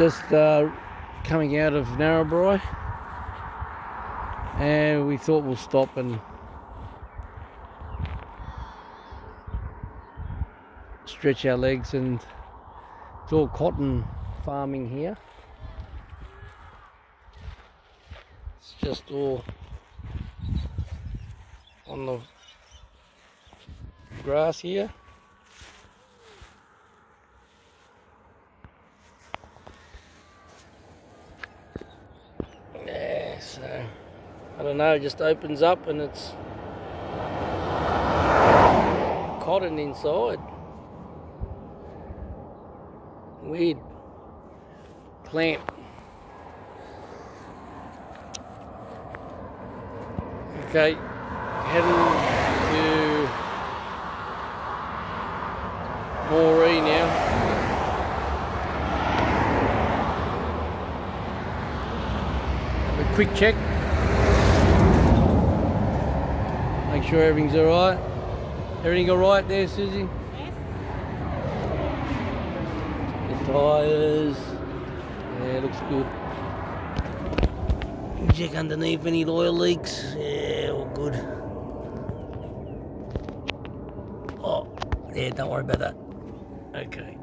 just uh, coming out of Narrabri. And we thought we'll stop and stretch our legs and it's all cotton farming here. It's just all on the grass here yeah so I don't know it just opens up and it's cotton inside weird plant. Okay, heading to Moree now. Quick check. Make sure everything's alright. Everything alright there, Susie? Yes. The tyres. Yeah, looks good. Check underneath any oil leaks. Yeah, all good. Oh, yeah, don't worry about that. Okay.